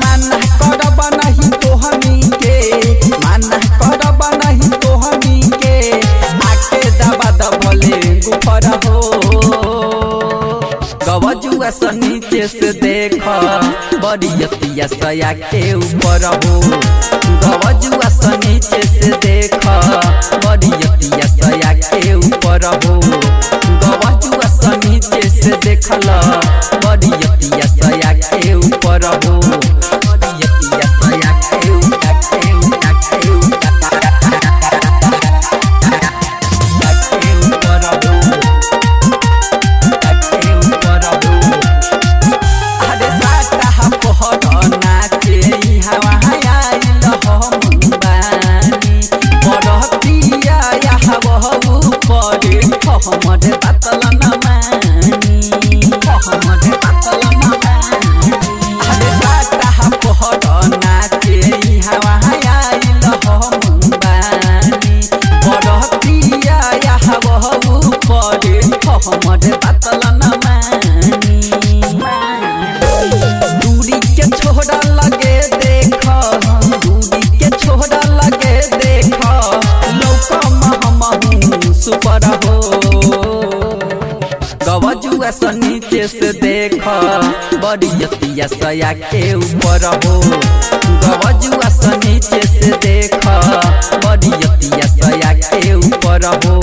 माना करब नहीं तो हमी के। माना बनही तोहनी के। दबा दबले सनी देख। बड़ी अतिया सया के ऊपर हो। गवजुआ सनी कवजुआ सनी के से देख। बड़ी अतिया सया के ऊपर हो कवजुआ सनी के से देख। बड़ी अतिया सया के ऊपर हो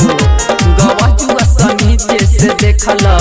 कवजुआ सनी के से देखला।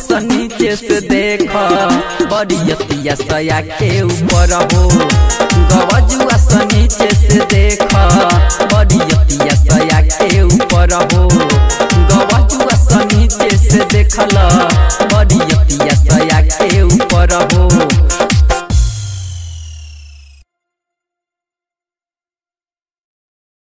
नीचे से देख बड़ियतिया सया के ऊपर हो गवजुआ सनी केस देख बड़ियतिया सया के ऊपर हो